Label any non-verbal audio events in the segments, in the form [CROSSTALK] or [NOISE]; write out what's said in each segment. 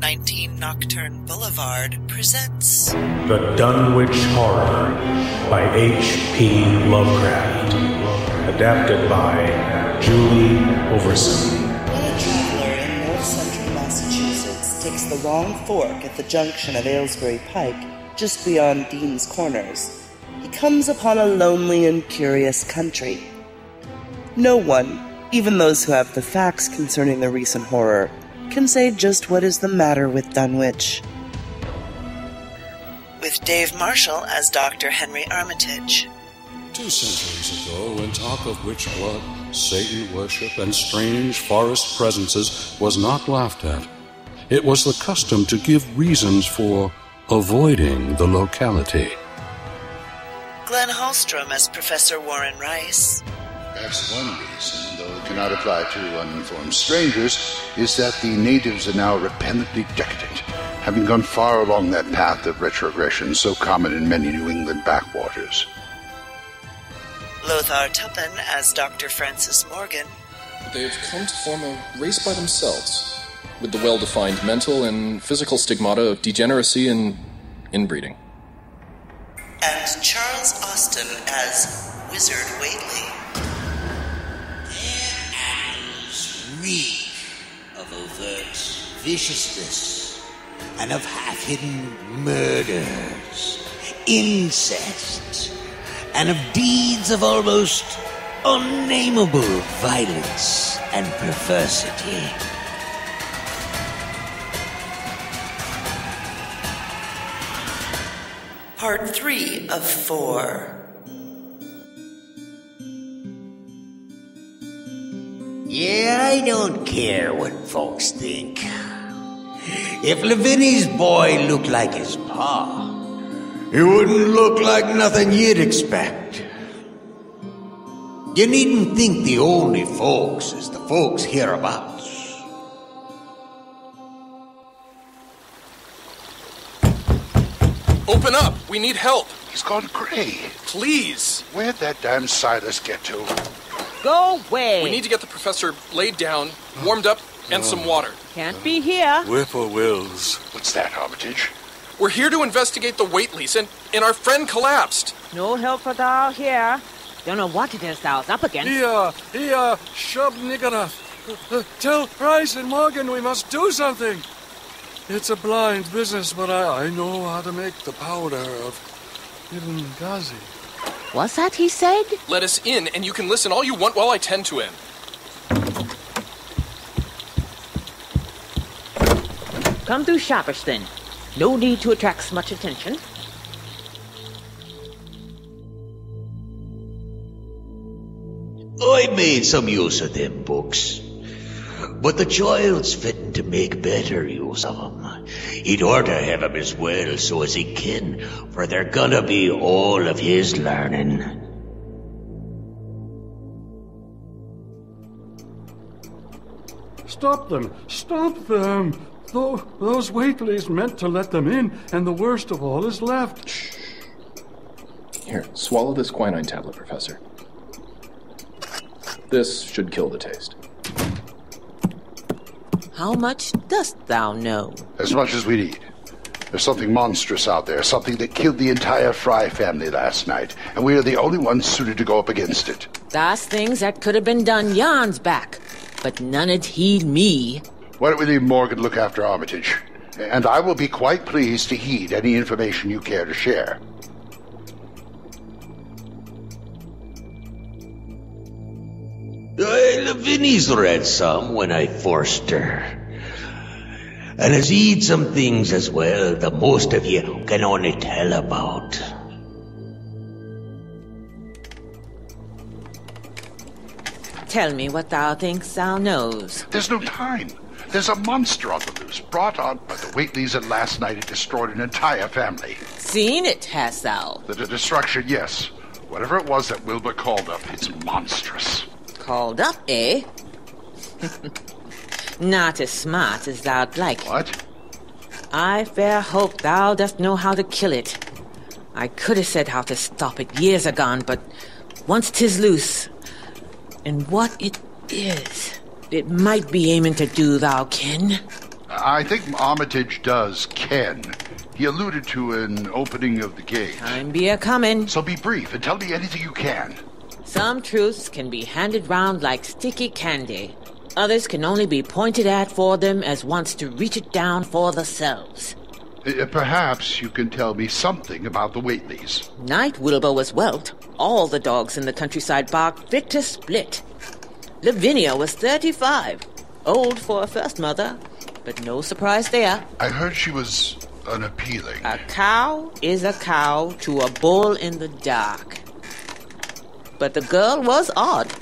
19 Nocturne Boulevard presents The Dunwich Horror by H.P. Lovecraft. Adapted by Julie Hoverson. When a traveler in north central Massachusetts takes the wrong fork at the junction of Aylesbury Pike, just beyond Dean's Corners, he comes upon a lonely and curious country. No one, even those who have the facts concerning the recent horror, can say just what is the matter with Dunwich. With Dave Marshall as Dr. Henry Armitage. Two centuries ago, when talk of witch blood, Satan worship, and strange forest presences was not laughed at, it was the custom to give reasons for avoiding the locality. Glen Hallstrom as Professor Warren Rice. Perhaps one reason, though it cannot apply to uninformed strangers, is that the natives are now repentantly decadent, having gone far along that path of retrogression so common in many New England backwaters. Lothar Tuppan as Dr. Francis Morgan. They've come to form a race by themselves, with the well defined mental and physical stigmata of degeneracy and inbreeding. And Charles Austin as Wizard Whateley. Of overt viciousness and of half hidden murders, incest, and of deeds of almost unnameable violence and perversity. Part 3 of 4. Yeah, I don't care what folks think. If Lavini's boy looked like his pa, he wouldn't look like nothing you'd expect. You needn't think the only folks is the folks hereabouts. Open up! We need help! He's gone gray. Please! Where'd that damn Silas get to? Go away. We need to get the professor laid down, warmed up, and some water. Can't be here. Whippoorwills. What's that, Armitage? We're here to investigate the Whateleys, and, and our friend collapsed. No help for thou here. Don't know what it is thou's up against. Here, here, Shub Niggurath. Uh, [LAUGHS] tell Rice and Morgan we must do something. It's a blind business, but I, I know how to make the powder of Ibn Ghazi. What's that he said? Let us in, and you can listen all you want while I tend to him. Come through shoppers then. No need to attract much attention. I made some use of them books. But the child's fitting to make better use of of 'em. He'd oughter have 'em as well so as he can, for they're gonna be all of his learning. Stop them! Stop them! Tho- those Whateleys meant to let them in, and the worst of all is left. Here, swallow this quinine tablet, Professor. This should kill the taste. How much dost thou know? As much as we need. There's something monstrous out there, something that killed the entire Fry family last night, and we are the only ones suited to go up against it. That's things that could have been done yawns back, but none'd heed me. Why don't we leave Morgan look after Armitage? And I will be quite pleased to heed any information you care to share. I, Lavini's read some when I forced her. And has eat some things as well that most of you can only tell about. Tell me what thou thinks thou knows. There's no time. There's a monster on the loose, brought on by the Whateleys, and last night it destroyed an entire family. Seen it, hast thou? The, the destruction, yes. Whatever it was that Wilbur called up, it's monstrous. Called up, eh? [LAUGHS] Not as smart as thou'd like. What? I fair hope thou dost know how to kill it. I could have said how to stop it years agone, but once 'tis loose, and what it is, it might be aiming to do, thou ken. I think Armitage does ken. He alluded to an opening of the gate. Time be a comin'. So be brief and tell me anything you can. Some truths can be handed round like sticky candy. Others can only be pointed at for them as wants to reach it down for themselves. Uh, perhaps you can tell me something about the Whateleys. Night Wilbur was whelped. All the dogs in the countryside barked fit to split. Lavinia was 35. Old for a first mother, but no surprise there. I heard she was unappealing. A cow is a cow to a bull in the dark. But the girl was odd.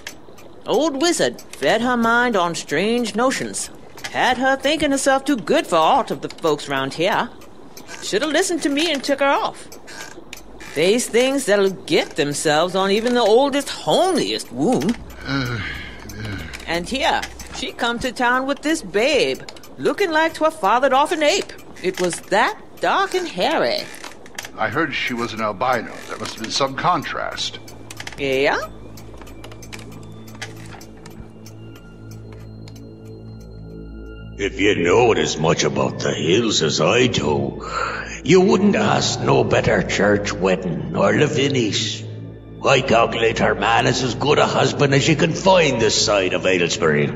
Old Wizard fed her mind on strange notions. Had her thinking herself too good for aught of the folks round here. Should have listened to me and took her off. They's things that'll get themselves on even the oldest, homeliest womb. and here, she come to town with this babe, looking like 'twere fathered off an ape. It was that dark and hairy. I heard she was an albino. There must have been some contrast. Yeah? If you knowed as much about the hills as I do, you wouldn't ask no better church wedding or Lavini's. I calculate her man is as good a husband as you can find this side of Aylesbury.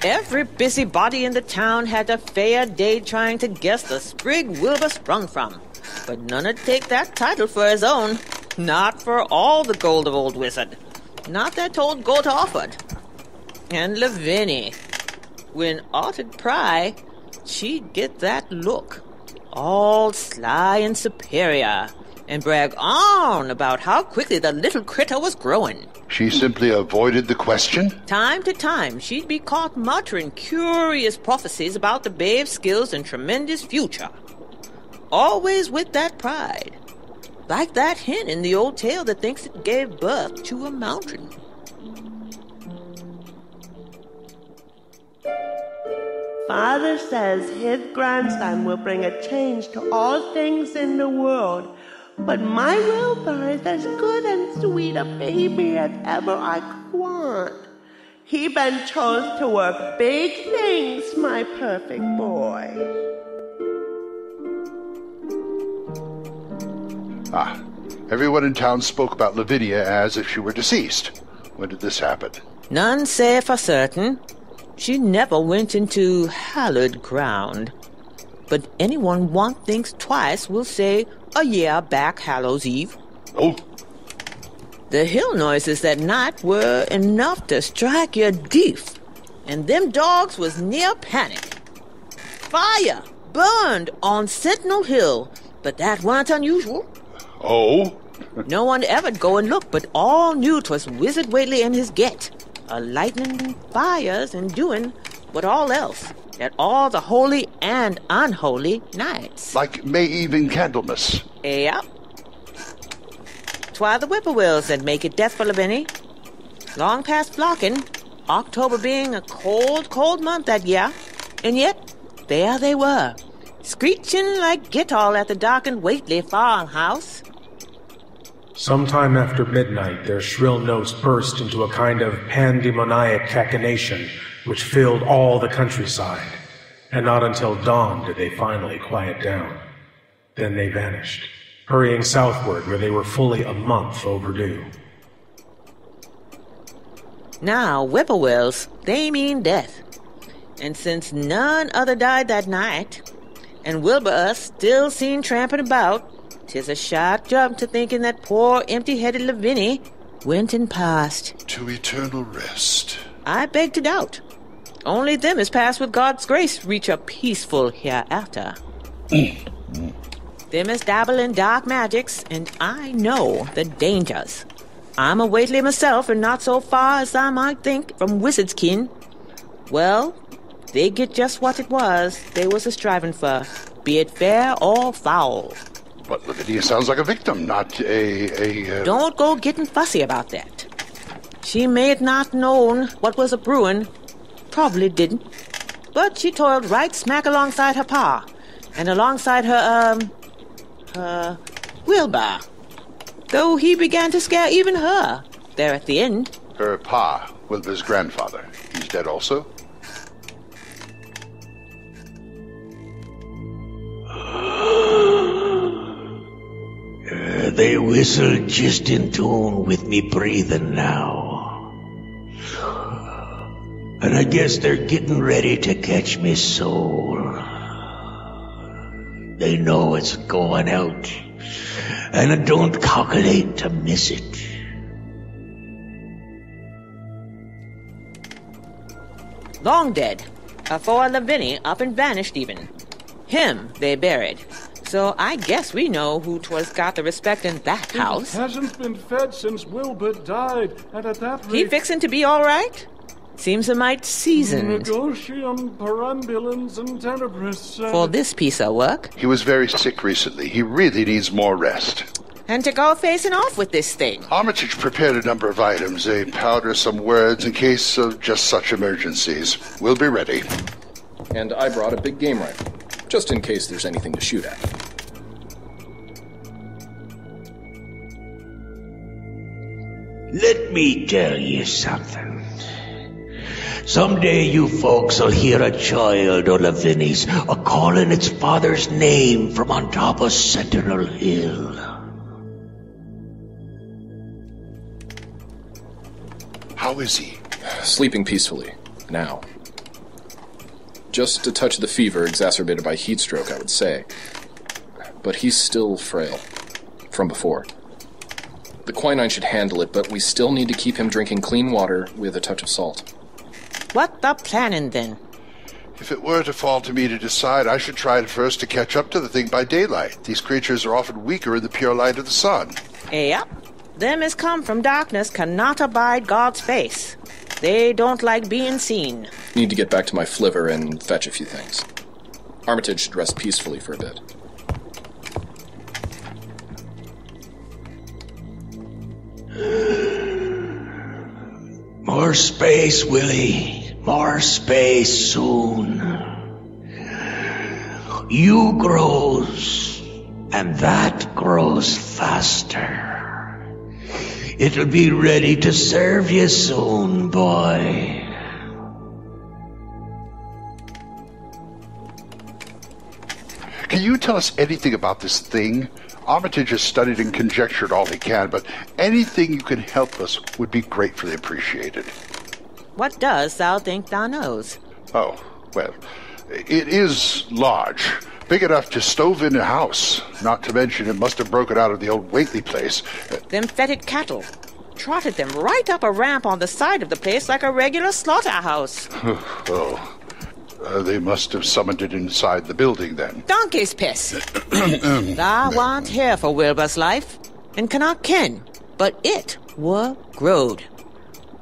Every busybody in the town had a fair day trying to guess the sprig Wilbur sprung from. But none'd take that title for his own. Not for all the gold of old wizard. Not that old goat offered. And Lavinia. When aught'd pry, she'd get that look. All sly and superior. And brag on about how quickly the little critter was growing. She simply avoided the question? Time to time, she'd be caught muttering curious prophecies about the babe's skills and tremendous future. Always with that pride. Like that hen in the old tale that thinks it gave birth to a mountain. Father says his grandson will bring a change to all things in the world. But my Wilbur is as good and sweet a baby as ever I could want. He been chose to work big things, my perfect boy. Ah, everyone in town spoke about Lavinia as if she were deceased. When did this happen? None say for certain. She never went into hallowed ground. But anyone want thinks twice will say a year back Hallows Eve. Oh, The hill noises that night were enough to strike you deaf, and them dogs was near panic. Fire burned on Sentinel Hill, but that warn't unusual. Oh, No one ever'd go and look, but all knew 'twas Wizard Whateley and his get, a lightning fires and doing what all else at all the holy and unholy nights. like May Eve in Candlemas. Yep. Twa the whippoorwills that make it deathful of any. Long past flocking, October being a cold, cold month that year, and yet there they were, screeching like git all at the darkened Whateley farmhouse. Sometime after midnight, their shrill notes burst into a kind of pandemoniac cachinnation which filled all the countryside, and not until dawn did they finally quiet down. Then they vanished, hurrying southward where they were fully a month overdue. Now, whippoorwills, they mean death. And since none other died that night, and Wilbur still seen tramping about, 'tis a sharp jump to thinking that poor empty-headed Lavinia went and passed. To eternal rest. I beg to doubt. Only them as pass with God's grace reach a peaceful hereafter. them as dabble in dark magics, and I know the dangers. I'm a Whateley myself, and not so far as I might think from wizard's kin. Well, they get just what it was they was a striving for, be it fair or foul. But Lavinia sounds like a victim, not a. a uh, Don't go getting fussy about that. She may have not known what was a brewin', probably didn't, but she toiled right smack alongside her pa, and alongside her, um, her Wilbur. Though he began to scare even her, there at the end. Her pa, Wilbur's grandfather. He's dead also? [GASPS] [GASPS] [GASPS] They whistle just in tune with me breathing now. And I guess they're getting ready to catch me soul. They know it's going out, and I don't calculate to miss it. Long dead. Afore Lavinia up and vanished even. Him they buried. So I guess we know who 'twas got the respect in that house. Hasn't been fed since Wilbert died, and at that rate... He fixin' to be all right? Seems a mite seasoned Negotium perambulans in tenebris. uh, for this piece of work. He was very sick recently. He really needs more rest. And to go facing off with this thing. Armitage prepared a number of items, a powder, some words in case of just such emergencies. We'll be ready. And I brought a big game rifle, just in case there's anything to shoot at. Let me tell you something. Someday you folks will hear a child o' Lavini's a uh, calling its father's name from on top of Sentinel Hill. How is he? Sleeping peacefully, now. Just a touch of the fever exacerbated by heat stroke, I would say. But he's still frail. From before. The quinine should handle it, but we still need to keep him drinking clean water with a touch of salt. What the planning then? If it were to fall to me to decide, I should try at first to catch up to the thing by daylight. These creatures are often weaker in the pure light of the sun. Yep. Them as come from darkness cannot abide God's face. They don't like being seen. Need to get back to my flivver and fetch a few things. Armitage should rest peacefully for a bit. [GASPS] More space, Willie. More space soon. You grows, and that grows faster. It'll be ready to serve you soon, boy. Can you tell us anything about this thing? Armitage has studied and conjectured all he can, but anything you can help us would be gratefully appreciated. What does thou think thou knows? Oh, well, it is large. Big enough to stove in a house. Not to mention it must have broken out of the old Whateley place. Them fetid cattle. Trotted them right up a ramp on the side of the place like a regular slaughterhouse. [SIGHS] oh, uh, they must have summoned it inside the building then. Donkey's piss. [COUGHS] thou want here for Wilbur's life, and cannot ken, but it were growed.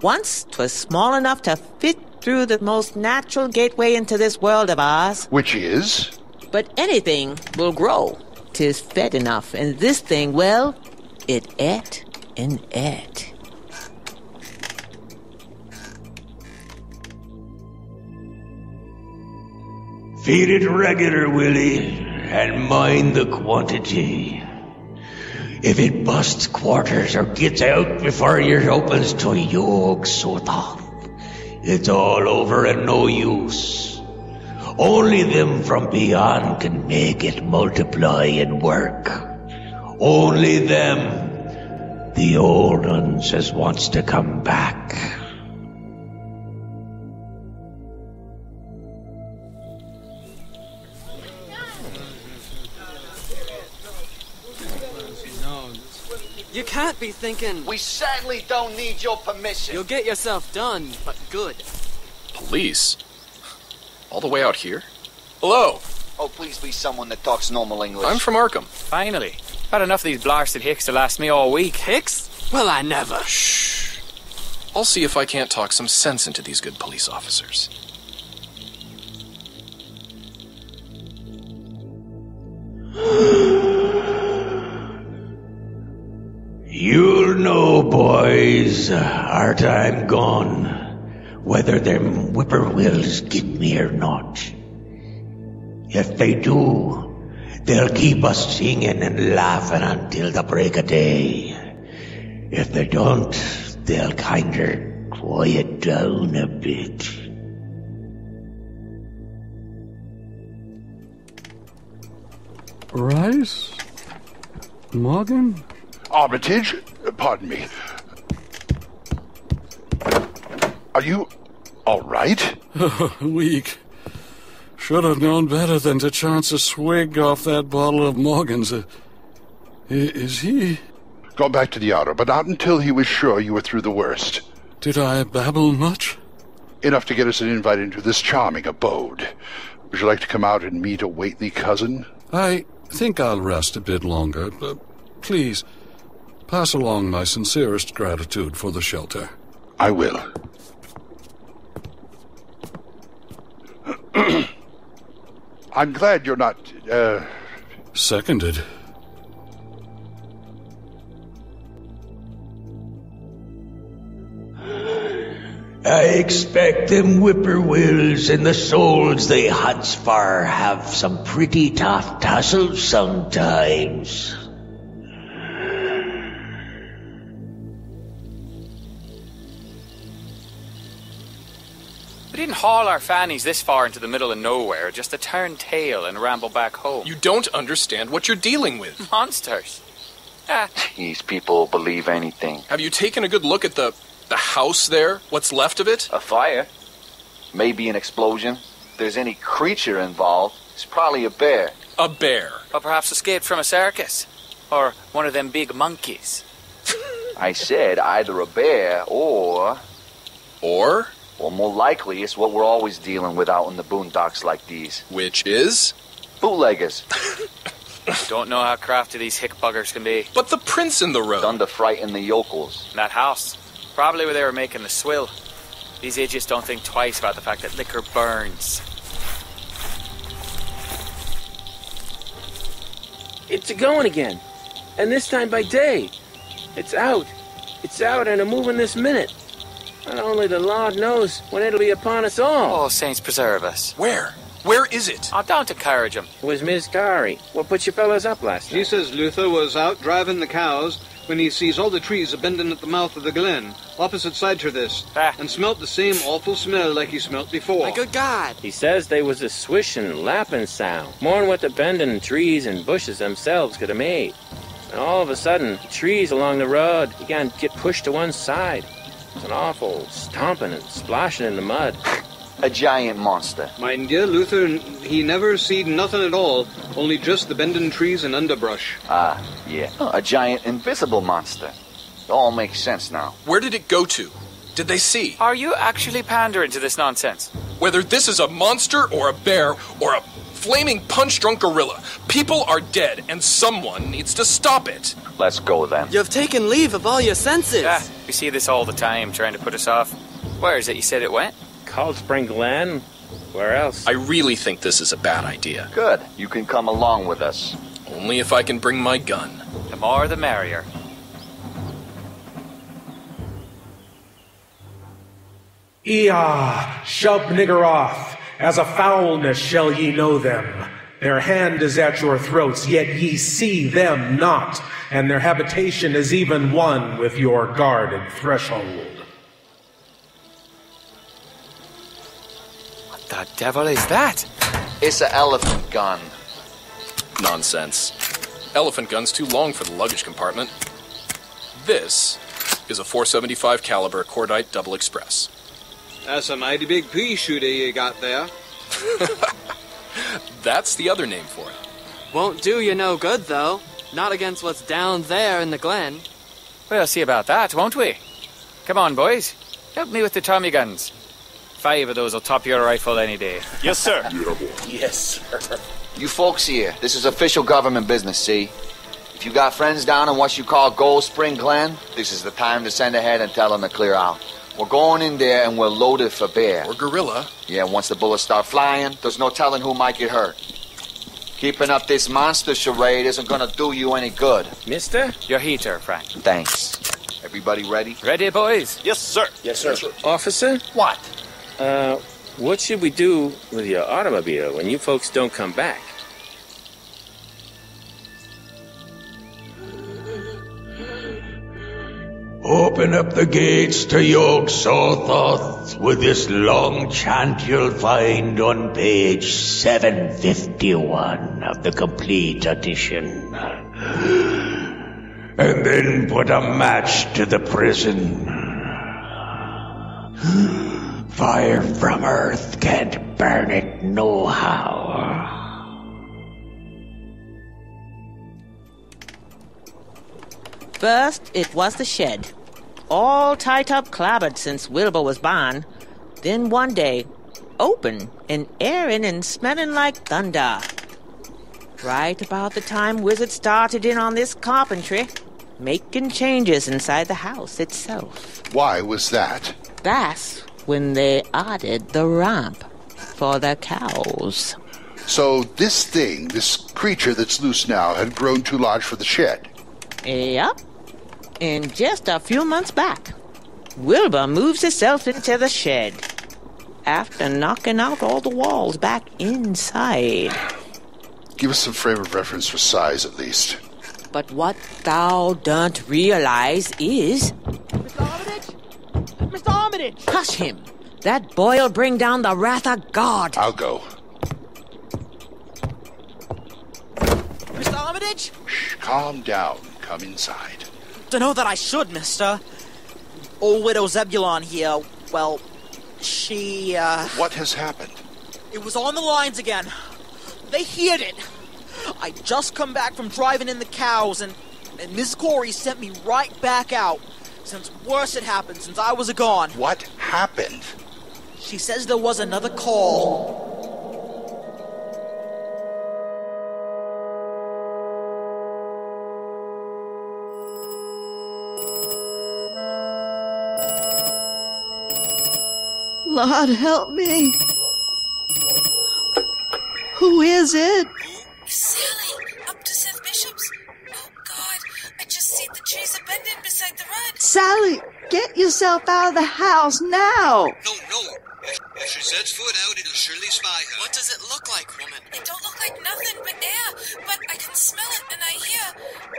Once 'twas small enough to fit through the most natural gateway into this world of ours. Which is? But anything will grow. Tis fed enough, and this thing, well, it ate and ate. Feed it regular, Willie, and mind the quantity. If it busts quarters or gets out before yours opens to sort off, it's all over and no use. Only them from beyond can make it multiply and work. Only them, the old uns as wants to come back. You can't be thinking. We certainly don't need your permission. You'll get yourself done, but good. Police? All the way out here? Hello! Oh, please be someone that talks normal English. I'm from Arkham. Finally. Had enough of these blasted hicks to last me all week. Hicks? Well, I never. Shh. I'll see if I can't talk some sense into these good police officers. [GASPS] You'll know, boys, art I'm gone, whether them whippoorwills get me or not. If they do, they'll keep us singing and laughing until the break of day. If they don't, they'll kinder quiet down a bit. Rice? Morgan? Armitage? Pardon me. Are you all right? [LAUGHS] Weak. Should have known better than to chance a swig off that bottle of Morgan's. Uh, is he? Gone back to the auto, but not until he was sure you were through the worst. Did I babble much? Enough to get us an invite into this charming abode. Would you like to come out and meet a Whateley cousin? I think I'll rest a bit longer, but please pass along my sincerest gratitude for the shelter. I will. I'm glad you're not, uh. Seconded. I expect them whippoorwills and the souls they hunts for have some pretty tough tussles sometimes. Haul our fannies this far into the middle of nowhere just to turn tail and ramble back home. You don't understand what you're dealing with. [LAUGHS] Monsters. Ah, These people believe anything. Have you taken a good look at the the house there? What's left of it? A fire? Maybe an explosion? If there's any creature involved, it's probably a bear. A bear. or perhaps escaped from a circus. Or one of them big monkeys. I said either a bear or. Or? Well, more likely it's what we're always dealing with out in the boondocks like these. Which is? Bootleggers. [LAUGHS] Don't know how crafty these hick buggers can be. But the prints in the road. Done to frighten the yokels. In that house. Probably where they were making the swill. These idiots don't think twice about the fact that liquor burns. It's a going again. And this time by day. It's out. It's out and a moving this minute. And only the Lord knows when it'll be upon us all. Oh, saints preserve us. Where? Where is it? Oh, don't encourage him. It was Miss Corey. What put you fellas up last She night? says Luther was out driving the cows when he sees all the trees a bending at the mouth of the glen, opposite side to this, Ah. and smelt the same awful smell like he smelt before. My good God. He says they was a swishing, lapping sound. More'n what the bending trees and bushes themselves could have made. And all of a sudden, the trees along the road began to get pushed to one side. It's an awful stomping and splashing in the mud. A giant monster. Mind you, Luther, he never seed nothing at all, only just the bending trees and underbrush. Ah, yeah. A giant invisible monster. It all makes sense now. Where did it go to? Did they see? Are you actually pandering to this nonsense? Whether this is a monster or a bear or a flaming punch drunk gorilla, people are dead and someone needs to stop it. Let's go then. You've taken leave of all your senses. Ah, we see this all the time, trying to put us off. Where is it you said it went? Cold Spring Glen? Where else? I really think this is a bad idea. Good. You can come along with us. Only if I can bring my gun. The more the merrier. Eah, Shub Niggurath, as a foulness shall ye know them. Their hand is at your throats, yet ye see them not, and their habitation is even one with your guarded threshold. What the devil is that? It's an elephant gun. Nonsense. Elephant gun's too long for the luggage compartment. This is a 475 caliber cordite double express. That's a mighty big pea shooter you got there. [LAUGHS] That's the other name for it. Won't do you no good, though. Not against what's down there in the glen. We'll see about that, won't we? Come on, boys. Help me with the Tommy guns. Five of those will top your rifle any day. Yes, sir. [LAUGHS] Yes, sir. You folks here, this is official government business, see? If you got friends down in what you call Cold Spring Glen, this is the time to send ahead and tell them to clear out. We're going in there and we're loaded for bear. Or gorilla. Yeah, once the bullets start flying, there's no telling who might get hurt. Keeping up this monster charade isn't gonna do you any good. Mister? Your heater, Frank. Thanks. Everybody ready? Ready, boys? Yes, sir. Yes, sir. Officer? What? Uh, what should we do with your automobile when you folks don't come back? Open up the gates to Yog Sothoth with this long chant you'll find on page 751 of the complete edition. And then put a match to the prison. Fire from earth can't burn it no First, it was the shed. All tight up clabbered since Wilbur was born. Then one day, open and airing and smelling like thunder. Right about the time Wizard started in on this carpentry, making changes inside the house itself. Why was that? That's when they added the ramp for the cows. So this thing, this creature that's loose now, had grown too large for the shed. Yep. And just a few months back, Wilbur moves himself into the shed after knocking out all the walls back inside. Give us some frame of reference for size, at least. But what thou don't realize is. Mr. Armitage? Mr. Armitage! Hush him! That boy'll bring down the wrath of God. I'll go. Mr. Armitage? Shh, calm down. Come inside. Dunno that I should, mister. Old Widow Zebulon here, well, she, uh. What has happened? It was on the lines again. They hid it. I just come back from driving in the cows, and, and Miss Corey sent me right back out. Since worse had happened since I was a gone. What happened? She says there was another call. Lord help me. Who is it? Sally, up to Seth Bishop's. Oh, God, I just see the trees are bending beside the road. Sally, get yourself out of the house now. No, no. If, if she sets foot out, it'll surely spy her. What does it look like, woman? It don't look like nothing but air, but I can smell it and I hear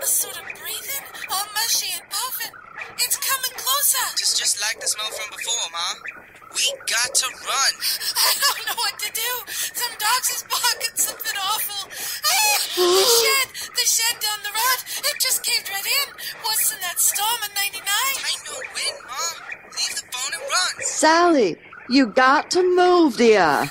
a sort of breathing, all mushy and puffing. It's coming closer. It's just like the smell from before, Ma. We got to run. I don't know what to do. Some dogs is barking something awful. Ah, the [GASPS] shed, the shed down the road, it just caved right in. Worse than that storm in 99. I know when, Mom. Leave the phone and run. Sally, you got to move, dear.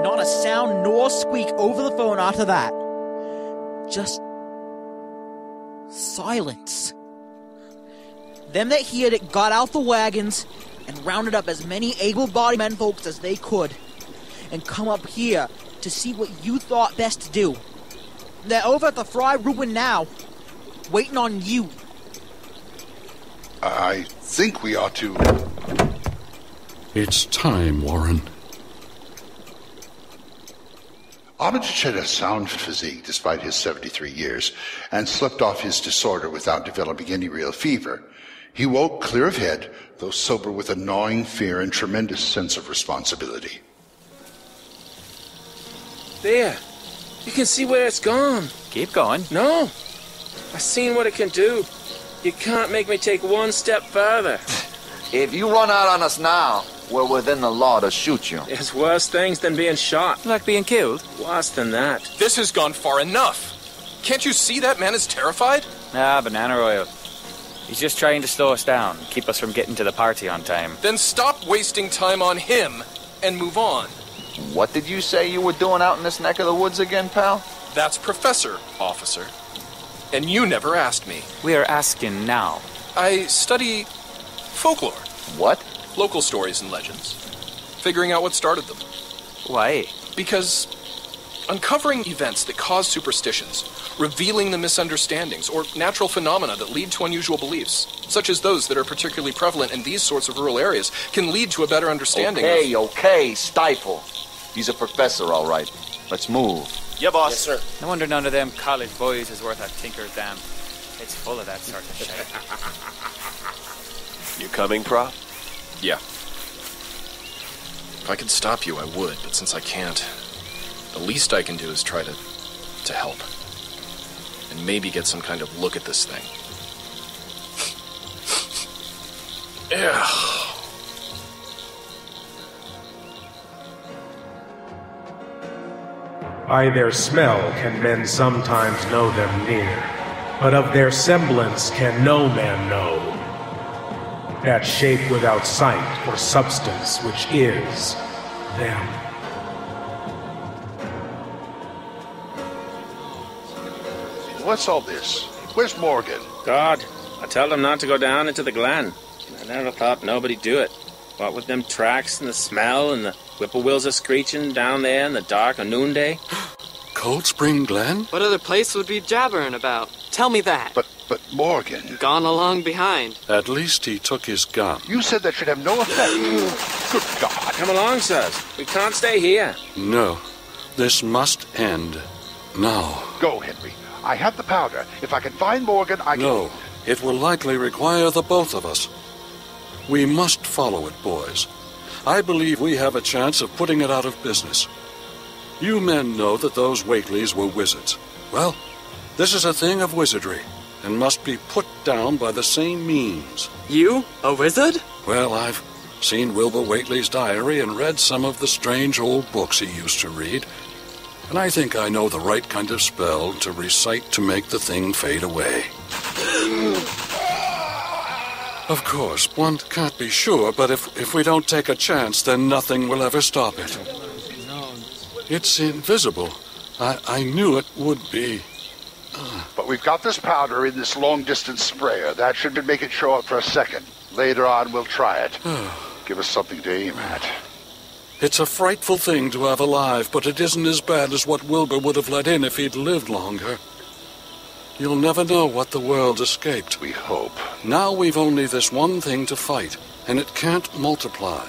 And not a sound nor squeak over the phone after that. Just silence. Them that heard it got out the wagons and rounded up as many able-bodied men folks as they could, and come up here to see what you thought best to do. They're over at the Fry Ruin now, waiting on you. I think we ought to. It's time, Warren. Armitage had a sound physique despite his 73 years and slept off his disorder without developing any real fever. He woke clear of head, though sober with a gnawing fear and tremendous sense of responsibility. There. You can see where it's gone. Keep going. No. I've seen what it can do. You can't make me take one step further. If you run out on us now, we're within the law to shoot you. There's worse things than being shot. Like being killed? Worse than that. This has gone far enough. Can't you see that man is terrified? Ah, banana oil. He's just trying to slow us down, keep us from getting to the party on time. Then stop wasting time on him. and move on. What did you say you were doing out in this neck of the woods again, pal? That's Professor, officer. And you never asked me. We are asking now. I study folklore. What? Local stories and legends. Figuring out what started them. Why? Because uncovering events that cause superstitions, revealing the misunderstandings or natural phenomena that lead to unusual beliefs, such as those that are particularly prevalent in these sorts of rural areas, can lead to a better understanding Okay, of. okay, stifle. He's a professor, all right. Let's move. Yeah, boss. Yes, sir. No wonder none of them college boys is worth a tinker's damn. It's full of that sort of shit. [LAUGHS] You coming, Prof? Yeah. If I could stop you, I would, but since I can't, the least I can do is try to to help. And maybe get some kind of look at this thing. [SIGHS] yeah. By their smell can men sometimes know them near, but of their semblance can no man know. That shape without sight or substance which is them. What's all this? Where's Morgan? God, I tell them not to go down into the glen. I never thought nobody'd do it. What with them tracks and the smell and the whippoorwills a screeching down there in the dark of noonday? [GASPS] Cold Spring Glen? What other place would be jabbering about? Tell me that. But but Morgan. Gone along behind. At least he took his gun. You said that should have no effect. Good God. Come along, sirs. We can't stay here. No, this must end now. Go, Henry. I have the powder. If I can find Morgan, I can. No, it will likely require the both of us. We must follow it, boys. I believe we have a chance of putting it out of business. You men know that those Whateleys were wizards. Well, this is a thing of wizardry, and must be put down by the same means. You? A wizard? Well, I've seen Wilbur Whateley's diary and read some of the strange old books he used to read, and I think I know the right kind of spell to recite to make the thing fade away. [GASPS] Of course, one can't be sure, but if, if we don't take a chance, then nothing will ever stop it. It's invisible. I, I knew it would be. But we've got this powder in this long distance sprayer. That should make it show up for a second. Later on, we'll try it. Hmm. Give us something to aim at. It's a frightful thing to have alive, but it isn't as bad as what Wilbur would have let in if he'd lived longer. You'll never know what the world escaped. We hope. Now we've only this one thing to fight, and it can't multiply.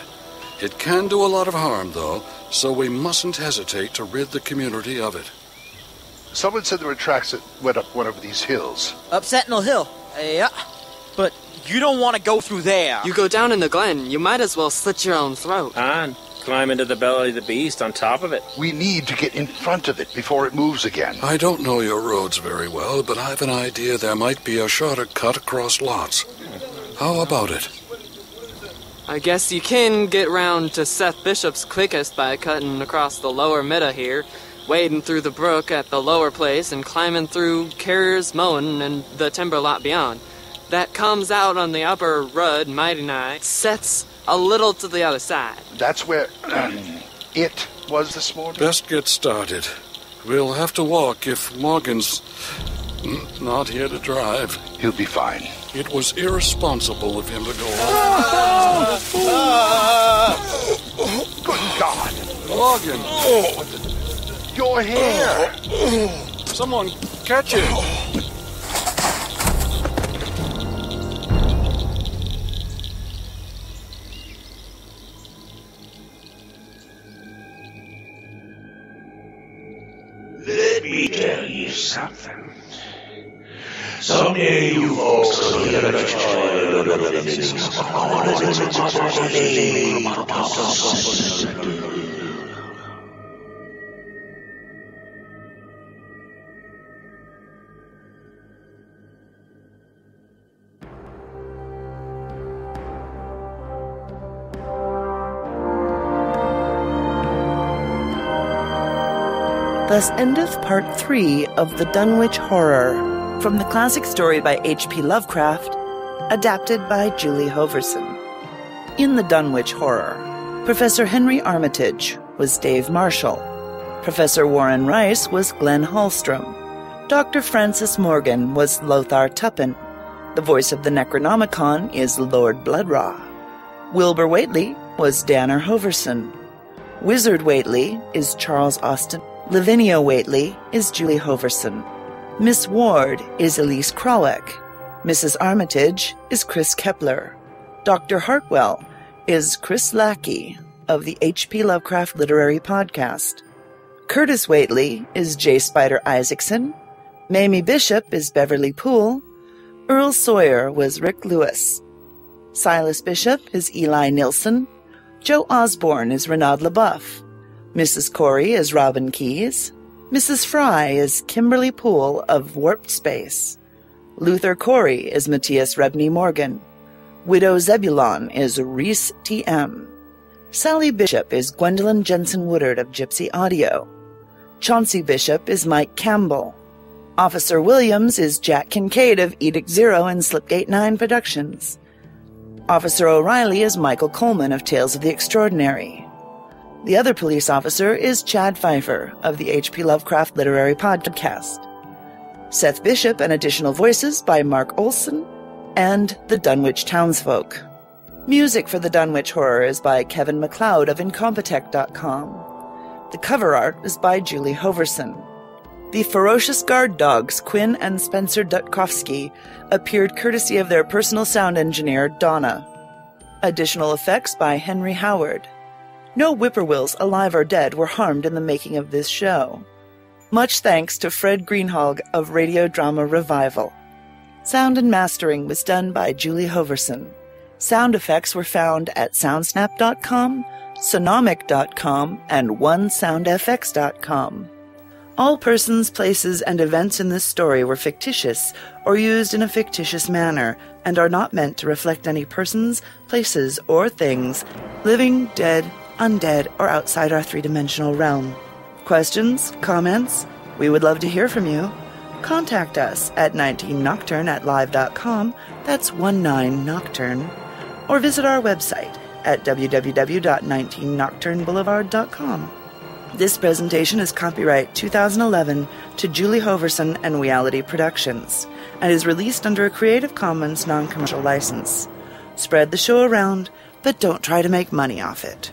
It can do a lot of harm, though, so we mustn't hesitate to rid the community of it. Someone said there were tracks that went up one of these hills. Up Sentinel Hill. Yeah. But you don't want to go through there. You go down in the glen, you might as well slit your own throat. On. Climb into the belly of the beast on top of it. We need to get in front of it before it moves again. I don't know your roads very well, but I've an idea there might be a shorter cut across lots. How about it? I guess you can get round to Seth Bishop's quickest by cutting across the lower Midda here, wading through the brook at the lower place, and climbing through Carrier's Moen and the timber lot beyond. That comes out on the upper Rudd mighty nigh, sets a little to the other side. That's where um, [CLEARS THROAT] it was this morning. Best get started. We'll have to walk if Morgan's not here to drive. He'll be fine. It was irresponsible of him to go [LAUGHS] Good God. Morgan! Your hair! Someone catch it! Let me tell you something. Someday you folks will hear the joy of the living Thus endeth part three of The Dunwich Horror, from the classic story by H.P. Lovecraft, adapted by Julie Hoverson. In The Dunwich Horror, Professor Henry Armitage was Dave Marshall. Professor Warren Rice was Glen Hallstrom. Dr. Francis Morgan was Lothar Tuppan. The voice of the Necronomicon is Lord Blood-Rah. Wilbur Whateley was Danar Hoverson. Wizard Whateley is Charles Austin. Lavinia Whateley is Julie Hoverson. Miss Ward is Eleice Krawiec. Mrs. Armitage is Kris Keppeler. Dr. Hartwell is Chris Lackey of the H.P. Lovecraft Literary Podcast. Curtis Whateley is J. Spyder Isaacson. Mamie Bishop is Beverly Poole. Earl Sawyer was Rick Lewis. Silas Bishop is Eli Nilssen. Joe Osborne is Reynaud LeBoeuf. Mrs. Corey is Robyn Keyes. Mrs. Fry is Kimberly Poole of Warped Space. Luther Corey is Matthias Rebne Morgan. Widow Zebulon is Rhys T.M. Sally Bishop is Gwendolyn Jensen Woodard of Gypsy Audio. Chauncey Bishop is Mike Campbell. Officer Williams is Jack Kincaid of Edict Zero and Slipgate 9 Productions. Officer O'Reilly is Michael Coleman of Tales of the Extraordinary. The other police officer is Chad Fifer of the H.P. Lovecraft Literary Podcast. Seth Bishop and additional voices by Mark Olson and the Dunwich Townsfolk. Music for the Dunwich Horror is by Kevin MacLeod of Incompetech.com. The cover art is by Julie Hoverson. The ferocious guard dogs, Quinn and Spencer Dutkovsky, appeared courtesy of their personal sound engineer, Donna. Additional effects by Henry Howard. No whippoorwills, alive or dead, were harmed in the making of this show. Much thanks to Fred Greenhalgh of Radio Drama Revival. Sound and mastering was done by Julie Hoverson. Sound effects were found at soundsnap.com, sonomic.com, and onesoundfx.com. All persons, places, and events in this story were fictitious or used in a fictitious manner and are not meant to reflect any persons, places, or things, living, dead, undead, or outside our three dimensional realm. Questions? Comments? We would love to hear from you. Contact us at 19nocturne at live.com, that's 19nocturne, or visit our website at www.19nocturneboulevard.com. This presentation is copyright 2011 to Julie Hoverson and Reality Productions and is released under a Creative Commons non commercial license. Spread the show around, but don't try to make money off it.